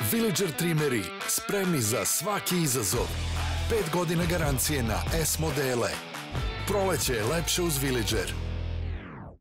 Villager trimeri spremni za svaki izazov. 5 godina garancije na S modele. Proleće je lepše uz Villager.